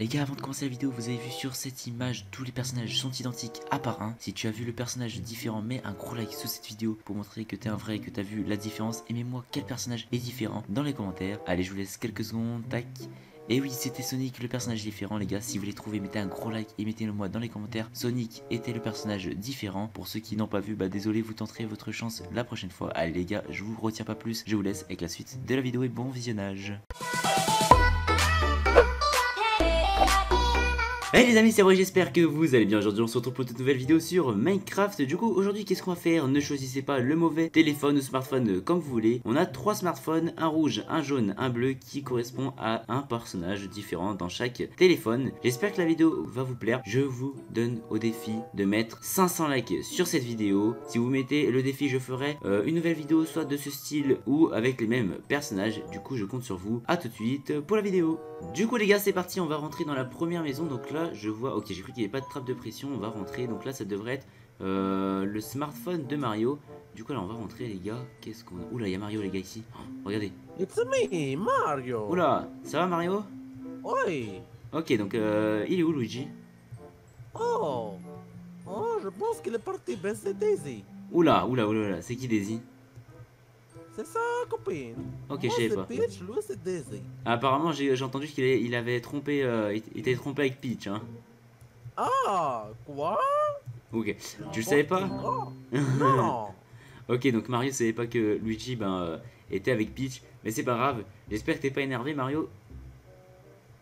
Les gars, avant de commencer la vidéo, vous avez vu sur cette image, tous les personnages sont identiques à part un. Si tu as vu le personnage différent, mets un gros like sous cette vidéo pour montrer que t'es un vrai et que t'as vu la différence. Et mets-moi quel personnage est différent dans les commentaires. Allez, je vous laisse quelques secondes, tac. Et oui, c'était Sonic, le personnage différent, les gars. Si vous les trouvez, mettez un gros like et mettez-le moi dans les commentaires. Sonic était le personnage différent. Pour ceux qui n'ont pas vu, bah désolé, vous tenterez votre chance la prochaine fois. Allez, les gars, je vous retiens pas plus. Je vous laisse avec la suite de la vidéo et bon visionnage. Hey les amis c'est vrai j'espère que vous allez bien. Aujourd'hui on se retrouve pour une nouvelle vidéo sur Minecraft. Du coup aujourd'hui qu'est-ce qu'on va faire? Ne choisissez pas le mauvais téléphone ou smartphone euh, comme vous voulez. On a trois smartphones, un rouge, un jaune, un bleu qui correspond à un personnage différent dans chaque téléphone. J'espère que la vidéo va vous plaire. Je vous donne au défi de mettre 500 likes sur cette vidéo. Si vous mettez le défi je ferai euh, une nouvelle vidéo soit de ce style ou avec les mêmes personnages. Du coup je compte sur vous, à tout de suite pour la vidéo. Du coup les gars c'est parti. On va rentrer dans la première maison. Donc là je vois... Ok, j'ai cru qu'il n'y avait pas de trappe de pression. On va rentrer. Donc là, ça devrait être euh, le smartphone de Mario. Du coup, là, on va rentrer, les gars. Qu'est-ce qu'on a? Oula, il y a Mario, les gars, ici. Oh, regardez. It's me, Mario. Oula, ça va, Mario? Oui. Ok, donc, euh, il est où, Luigi? Oh. Oh, je pense qu'il est parti baisser Daisy. Oula, oula, oula, oula. c'est qui Daisy? C'est ça, copine. Ok, je sais pas. Peach, lui, c'est Daisy. Apparemment, j'ai entendu qu'il il avait trompé, euh, il était trompé avec Peach. Hein. Ah, quoi? Ok, tu le savais pas? Non. ok, donc Mario savait pas que Luigi ben, euh, était avec Peach, mais c'est pas grave. J'espère que t'es pas énervé, Mario.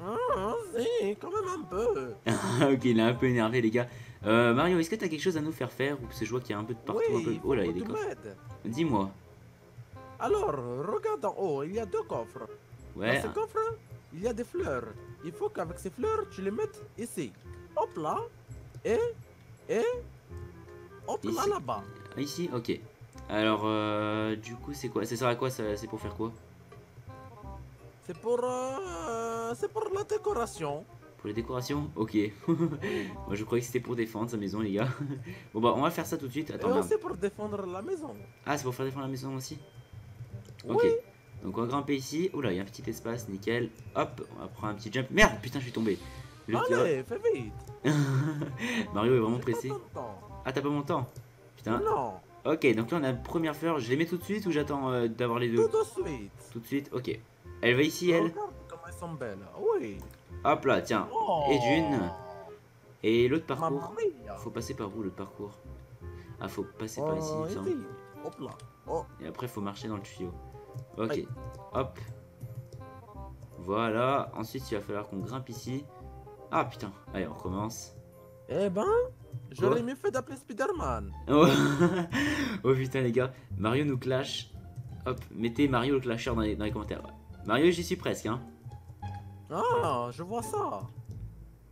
Ah, si, quand même un peu. ok, il est un peu énervé, les gars. Euh, Mario, est-ce que t'as quelque chose à nous faire faire? Ou c'est je vois qu'il y a un peu de partout oui, un peu... Oh là, il y a des. Dis-moi. Alors, regarde en haut, il y a deux coffres. Ouais. Dans ce coffre, il y a des fleurs. Il faut qu'avec ces fleurs, tu les mettes ici. Hop là. Et. Et. Hop là là-bas. Ici Ok. Alors, euh, du coup, c'est quoi? Ça sert à quoi C'est pour faire quoi? C'est pour. Euh, c'est pour la décoration. Pour les décorations? Ok. Moi, je croyais que c'était pour défendre sa maison, les gars. bon, bah, on va faire ça tout de suite. Attends, c'est pour défendre la maison. Ah, c'est pour faire défendre la maison aussi? Ok. Donc on va grimper ici. Oula, il y a un petit espace, nickel. Hop, on va prendre un petit jump. Merde, putain, je suis tombé. Allez, fais vite. Mario est vraiment pressé. Ah, t'as pas mon temps Putain. Non. Ok, donc là on a la première fleur. Je les mets tout de suite ou j'attends euh, d'avoir les deux? Tout de suite. Tout de suite, ok. Elle va ici, elle Regarde comme elles sont belles. Oui. Hop là, tiens. Oh. Et d'une. Et l'autre parcours. Faut passer par où le parcours? Ah, faut passer par ici, il me Hop là. Oh. Et après, faut marcher dans le tuyau. Ok, hop. Voilà, ensuite il va falloir qu'on grimpe ici. Ah putain, allez on recommence. Eh ben, j'aurais mieux fait d'appeler Spider-Man. oh putain les gars, Mario nous clash. Hop, mettez Mario le clasher dans les, commentaires. Mario j'y suis presque hein. Ah, je vois ça.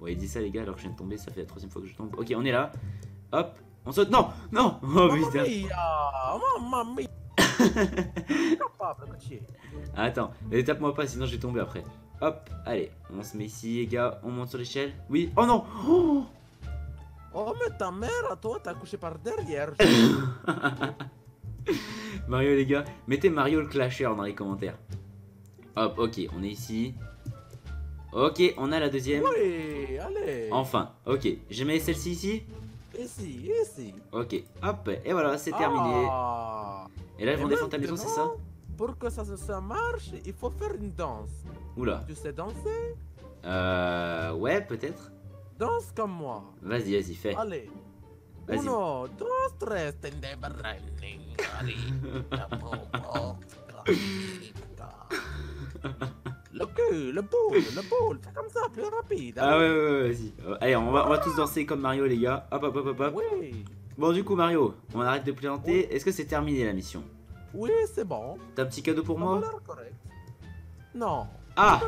Bon il dit ça les gars alors que je viens de tomber, ça fait la troisième fois que je tombe. Ok on est là. Hop, on saute. Non, non. Oh putain. Mamma mia. Attends, tape-moi pas, sinon je vais tomber après. Hop, allez, on se met ici, les gars. On monte sur l'échelle. Oui. Oh non oh, oh mais ta mère, toi, t'as couché par derrière. Mario, les gars, mettez Mario le clasher dans les commentaires. Hop, ok, on est ici. Ok, on a la deuxième. Oui, allez. Enfin, ok. Je mets celle-ci ici Ici, ici. Ok, hop, et voilà, c'est terminé. Ah. Et là, ils vont défendre ta maison, c'est ça? Pour que ça, ça marche, il faut faire une danse. Oula. Tu sais danser? Euh. Ouais, peut-être. Danse comme moi. Vas-y, vas-y, fais. Allez. Uno, dos, tres, Le cul, le boule, le boule, fais comme ça, plus rapide. Ah ouais, ouais, ouais, vas-y. Allez, on va, on va tous danser comme Mario, les gars. Hop, hop, hop, hop, hop. Oui. Bon, du coup, Mario, on arrête de plaisanter. Est-ce que c'est terminé la mission? Oui, c'est bon. T'as un petit cadeau pour moi? Non. Ah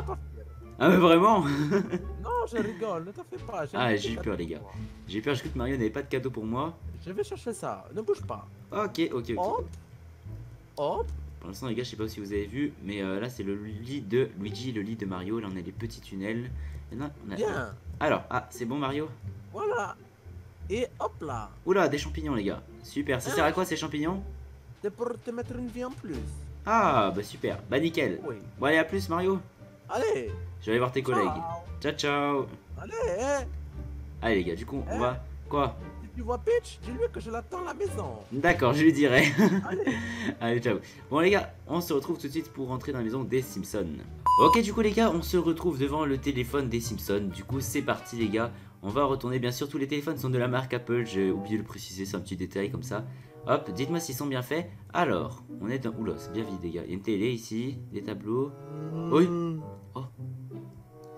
Ah, mais vraiment? Non, je rigole, ne t'en fais pas. Ah, j'ai eu peur, les gars. J'ai peur, je crois que Mario n'avait pas de cadeau pour moi. Je vais chercher ça, ne bouge pas. Ok, ok, ok. Hop. Hop. Pour l'instant, les gars, je sais pas si vous avez vu, mais euh, là, c'est le lit de Luigi, le lit de Mario. Là, on a les petits tunnels. Bien. Alors, ah, c'est bon, Mario? Voilà. Et hop là Oula, des champignons les gars. Super, ça sert à quoi ces champignons? C'est pour te mettre une vie en plus. Ah, bah super. Bah nickel. Oui. Bon allez, à plus Mario. Allez Je vais aller voir tes collègues. ciao. Ciao, ciao. Allez, eh, Allez, les gars, du coup, on Eh. va. Quoi? Si tu vois Peach, dis-lui que je l'attends à la maison. D'accord, je lui dirai. Allez, Allez, ciao. Bon, les gars, on se retrouve tout de suite pour rentrer dans la maison des Simpsons. Ok, du coup, les gars, on se retrouve devant le téléphone des Simpsons. Du coup, c'est parti, les gars. On va retourner. Bien sûr, tous les téléphones sont de la marque Apple. J'ai oublié de le préciser, c'est un petit détail comme ça. Hop, dites-moi s'ils sont bien faits. Alors, on est dans. Oula, c'est bien vide, les gars. Il y a une télé ici, des tableaux. Oui.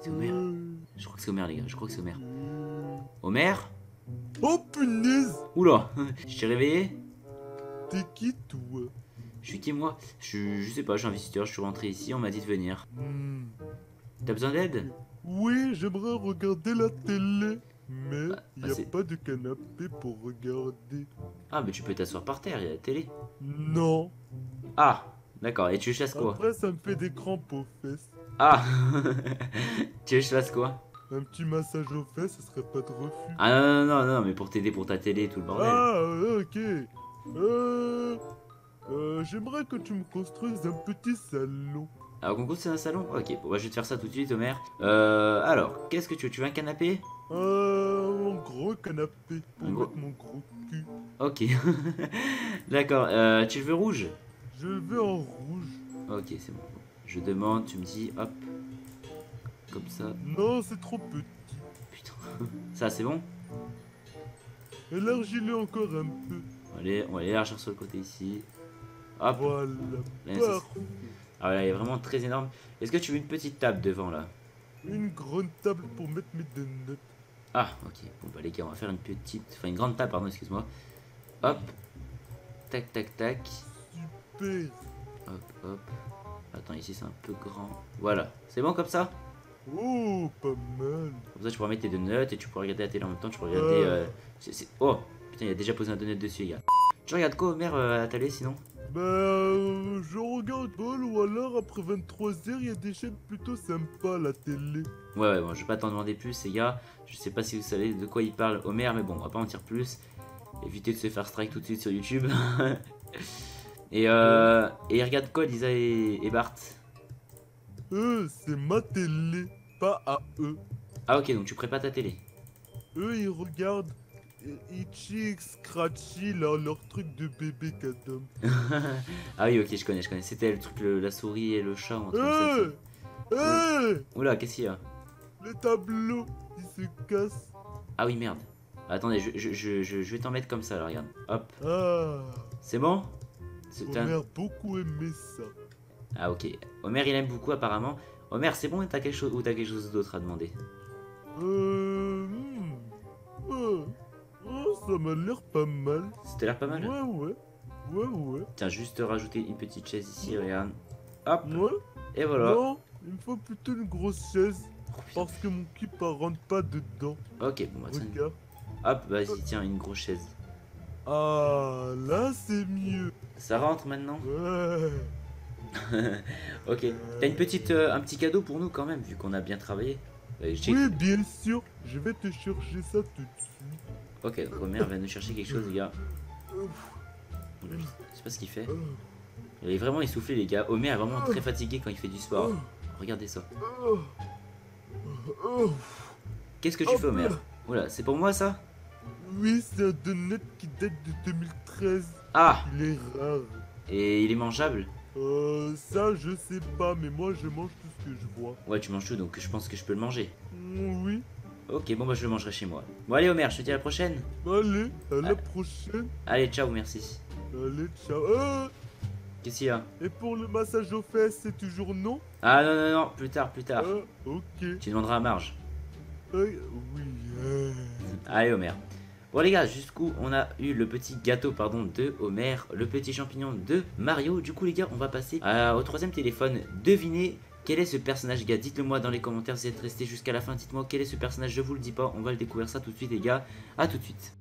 C'est Homer. Je crois que c'est Homer, les gars. Je crois que c'est Homer. Homer Oh punaise Oula Je t'ai réveillé T'es qui toi? Je suis qui, moi? Je, je sais pas, je suis un visiteur. Je suis rentré ici, on m'a dit de venir. Hmm. T'as besoin d'aide? Oui, j'aimerais regarder la télé. Mais Bah, il bah, n'y a c'est- pas de canapé pour regarder. Ah, mais tu peux t'asseoir par terre, il y a la télé. Non. Ah, d'accord. Et tu chasses quoi? Après, ça me fait des crampes aux fesses. Ah Tu chasses quoi? Un petit massage aux fesses, ce serait pas de refus. Ah non, non, non, non, mais pour t'aider pour ta télé et tout le bordel. Ah, ok. Euh, euh, J'aimerais que tu me construises un petit salon. Alors, concours, c'est un salon Ok, bon, bah, je vais te faire ça tout de suite, Homer. Euh, alors, qu'est-ce que tu veux Tu veux un canapé Euh, un gros canapé pour Un gros- mettre mon gros cul. Ok. d'accord. Euh, tu le veux rouge Je veux en rouge. Ok, c'est bon. Je demande, tu me dis, hop. Comme ça. Non, c'est trop petit. Putain. Ça, c'est bon Élargis-le encore un peu. Allez, on va l'élargir sur le côté ici. Hop. Voilà. Là. Ah là, il est vraiment très énorme. Est-ce que tu veux une petite table devant là? Une grande table pour mettre mes donuts. Ah, ok. Bon, bah les gars, on va faire une petite. Enfin, une grande table, pardon, excuse-moi. Hop. Tac, tac, tac. Super. Hop, hop. Attends, ici c'est un peu grand. Voilà. C'est bon comme ça? Oh, pas mal. Comme ça, tu pourras mettre tes donuts et tu pourras regarder la télé en même temps. Tu pourras regarder. Euh. euh, Oh Putain, il a déjà posé un donut dessus, les gars. Tu regardes quoi, Homer, euh, à la télé sinon? Bah, euh, je regarde Ou alors après 23h, il y a des chaînes plutôt sympas à la télé. Ouais, ouais, bon, je vais pas t'en demander plus, les gars. Je sais pas si vous savez de quoi il parle, Homer, mais bon, on va pas en dire plus. Évitez de se faire strike tout de suite sur YouTube. et, euh, et ils regardent quoi, Lisa et, et Bart? Eux, c'est ma télé, pas à eux. Ah, ok, donc tu prépares ta télé. Eux, ils regardent Itchy, Scratchy, leur, leur truc de bébé qu'Adam. ah, oui, ok, je connais, je connais. C'était le truc, le- la souris et le chat Hé Hé c'est- Oula, qu'est-ce qu'il y a Les tableaux, ils se cassent. Ah, oui, merde. Attendez, je, je, je, je- vais t'en mettre comme ça, là, regarde. Hop, Ah, c'est bon Homer a beaucoup aimé ça. Ah, ok. Homer, il aime beaucoup, apparemment. Homer, c'est bon, t'as quelque chose ou t'as quelque chose d'autre à demander? Euh... hmm. Oh, ça m'a l'air pas mal. C'était l'air pas mal Ouais, ouais. Ouais, ouais. Tiens, juste rajouter une petite chaise ici, regarde. Hop, Ouais. et voilà. Non, il me faut plutôt une grosse chaise. Oh. Parce que mon ne rentre pas dedans. Ok, bon, bah tiens. Regarde. Hop, vas-y, tiens, une grosse chaise. Ah, là c'est mieux. Ça rentre maintenant Ouais. Ok. T'as une petite, euh, un petit cadeau pour nous quand même, vu qu'on a bien travaillé. Euh, Oui, bien sûr. Je vais te chercher ça tout de suite. Ok, donc Homer va nous chercher quelque chose, les gars. Je sais pas ce qu'il fait. Il est vraiment essoufflé, les gars. Homer est vraiment très fatigué quand il fait du sport. Regardez ça. Qu'est-ce que tu fais, Homer là. Oula, c'est pour moi ça? Oui, c'est un donut qui date de 2013. Ah Il est rare. Et il est mangeable? Euh, ça je sais pas, mais moi je mange tout ce que je vois. Ouais, tu manges tout, donc je pense que je peux le manger. Oui. Ok, bon, bah je le mangerai chez moi. Bon, allez, Homer, je te dis à la prochaine. Allez, à la Ah. prochaine. Allez, ciao, merci. Allez, ciao. Ah, Qu'est-ce qu'il y a? Et pour le massage aux fesses, c'est toujours non? Ah non, non, non, plus tard, plus tard. Ah, ok. Tu demanderas à Marge. Ah, oui. Allez, Homer. Bon, les gars, jusqu'où on a eu le petit gâteau, pardon, de Homer, le petit champignon de Mario. Du coup, les gars, on va passer à- au troisième téléphone. Devinez quel est ce personnage, gars? Dites-le moi dans les commentaires si vous êtes resté jusqu'à la fin. Dites-moi quel est ce personnage, je vous le dis pas. On va le découvrir ça tout de suite, les gars. À tout de suite.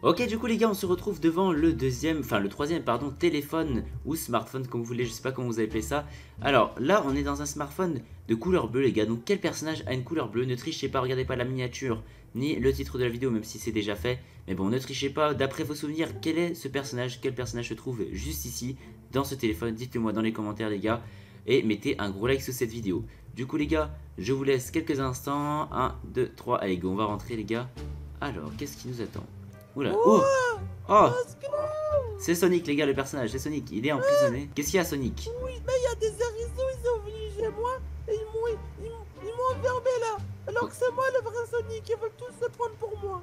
Ok, du coup, les gars, on se retrouve devant le deuxième, enfin le troisième, pardon, téléphone ou smartphone, comme vous voulez, je sais pas comment vous appelez ça. Alors là, on est dans un smartphone de couleur bleue, les gars. Donc, quel personnage a une couleur bleue? Ne trichez pas, regardez pas la miniature ni le titre de la vidéo, même si c'est déjà fait. Mais bon, ne trichez pas. D'après vos souvenirs, quel est ce personnage? Quel personnage se trouve juste ici, dans ce téléphone? Dites-le moi dans les commentaires, les gars. Et mettez un gros like sur cette vidéo. Du coup, les gars, je vous laisse quelques instants. 1, 2, 3. Allez, go, on va rentrer, les gars. Alors, qu'est-ce qui nous attend? Oula, oh Oh C'est Sonic, les gars, le personnage, c'est Sonic. Il est emprisonné. Qu'est-ce qu'il y a, Sonic? Oui, mais il y a des hérissons, ils sont venus chez moi et ils m'ont ils, m'ont- ils m'ont enfermé là. Alors que c'est moi le vrai Sonic, ils veulent tous se prendre pour moi.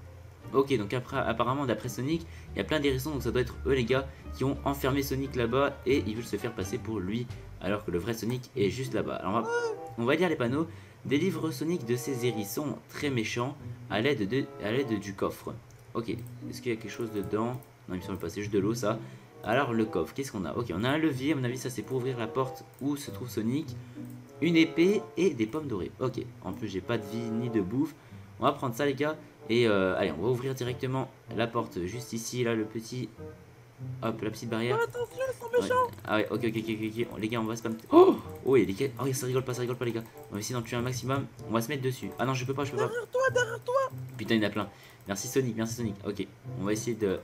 Ok, donc après, apparemment, d'après Sonic, il y a plein d'hérissons, donc ça doit être eux, les gars, qui ont enfermé Sonic là-bas et ils veulent se faire passer pour lui, alors que le vrai Sonic est juste là-bas. Alors, on va, lire les panneaux. Délivre Sonic de ces hérissons très méchants à l'aide de, à l'aide du coffre. Ok, est-ce qu'il y a quelque chose dedans? Non, il me semble pas, c'est juste de l'eau, ça. Alors, le coffre, qu'est-ce qu'on a? Ok, on a un levier, à mon avis, ça c'est pour ouvrir la porte où se trouve Sonic. Une épée et des pommes dorées. Ok, en plus, j'ai pas de vie ni de bouffe. On va prendre ça, les gars. Et euh, allez, on va ouvrir directement la porte juste ici, là, le petit. Hop, la petite barrière. Oh, attention, ils sont Ouais. méchants. Ah ouais, ok, ok, ok, ok, ok. Les gars, on va spam. Oh Oh, et les gars. Oh, ça rigole pas, ça rigole pas, les gars. On va essayer d'en tuer un maximum. On va se mettre dessus. Ah non, je peux pas, je peux pas. Derrière toi, derrière toi. Putain, il y en a plein. Merci Sonic, merci Sonic. Ok, on va essayer de,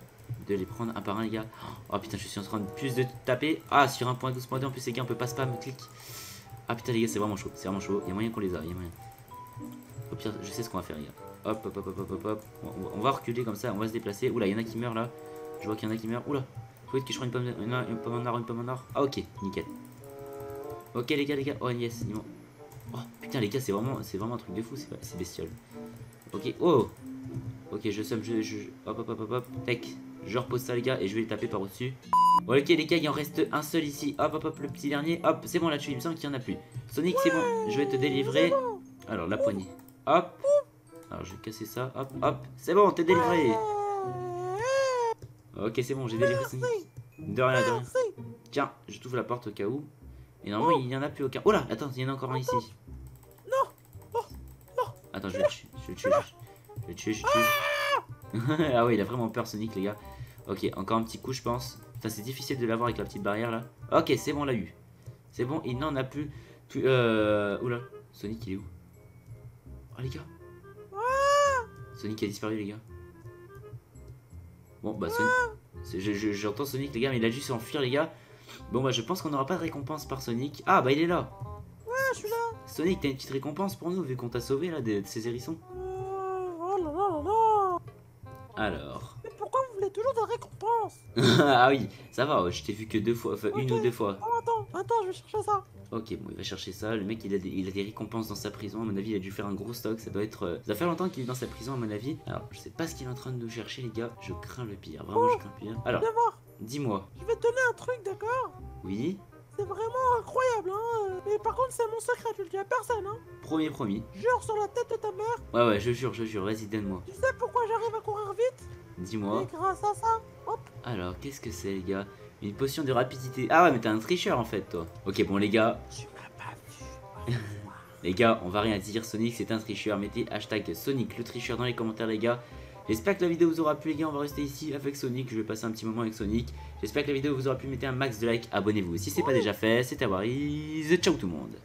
de les prendre un par un, les gars. Oh putain, je suis en train de plus de taper. Ah, sur 1.12.2, en plus, les gars, on peut pas spam, clic. Ah putain, les gars, c'est vraiment chaud, c'est vraiment chaud. Il y a moyen qu'on les a, il y a moyen. Au pire, je sais ce qu'on va faire, les gars. Hop, hop, hop, hop, hop, hop, hop. On, on va reculer comme ça, on va se déplacer. Oula, il y en a qui meurent là. Je vois qu'il y en a qui meurent. Oula, faut que je prenne une pomme, une, une pomme en or, une pomme en or. Ah, ok, nickel. Ok, les gars, les gars. Oh, yes, ils Oh putain, les gars, c'est vraiment, c'est vraiment un truc de fou, c'est bestial. Ok, oh Ok, je somme, je, hop, hop, hop, hop, hop, tac. Je repose ça, les gars, et je vais les taper par au-dessus. Bon, ok, les gars, il en reste un seul ici. Hop, hop, hop, le petit dernier. Hop, c'est bon, là, tu il me semble qu'il y en a plus. Sonic, c'est bon, je vais te délivrer. Alors, la poignée. Hop. Alors, je vais casser ça. Hop, hop. C'est bon, t'es délivré. Ok, c'est bon, j'ai Sonic. De rien, de rien. Tiens, je t'ouvre la porte au cas où. Et normalement, il y en a plus aucun. Oh là, attends, il y en a encore un ici. Non. Non. Attends, je vais le tuer. Je vais le tuer. Je vais le tuer, ah ouais, il a vraiment peur, Sonic, les gars. Ok, encore un petit coup, je pense. Putain, c'est difficile de l'avoir avec la petite barrière là. Ok, c'est bon, on l'a eu. C'est bon, il n'en a plus. plus euh... Oula, Sonic, il est où? Oh, les gars. Sonic a disparu, les gars. Bon, bah, J'entends Sonic, les gars, mais il a dû s'enfuir, les gars. Bon, bah, je pense qu'on n'aura pas de récompense par Sonic. Ah, bah, il est là. Ouais, je suis là. Sonic, t'as une petite récompense pour nous, vu qu'on t'a sauvé là de, de ces hérissons Euh, oh là là là là. Alors. Toujours des récompenses ah oui, ça va, je t'ai vu que deux fois, enfin une ou deux fois. Oh, attends, attends, je vais chercher ça. Ok, bon, il va chercher ça. Le mec, il a, des, il a des récompenses dans sa prison. À mon avis, il a dû faire un gros stock. Ça doit être. euh, Ça faire longtemps qu'il est dans sa prison, à mon avis. Alors, je sais pas ce qu'il est en train de nous chercher, les gars. Je crains le pire. Vraiment, je crains le pire. Alors, dis-moi. Je vais te donner un truc, d'accord? Oui C'est vraiment incroyable, hein. Mais par contre, c'est mon secret, tu le dis à personne, hein. Premier promis. Jure sur la tête de ta mère. Ouais, ouais, je jure, je jure. Vas-y, donne-moi. Tu sais pourquoi j'arrive à courir vite? Dis-moi. Et grâce à ça. Hop. Alors, qu'est-ce que c'est, les gars? Une potion de rapidité. Ah ouais, mais t'es un tricheur en fait, toi. Ok, bon, les gars, Tu m'as pas vu. Les gars, on va rien dire, Sonic c'est un tricheur, mettez hashtag Sonic le tricheur dans les commentaires les gars. J'espère que la vidéo vous aura plu les gars, on va rester ici avec Sonic, je vais passer un petit moment avec Sonic. J'espère que la vidéo vous aura plu, mettez un max de like, abonnez-vous si c'est pas déjà fait, c'était Wariz, ciao tout le monde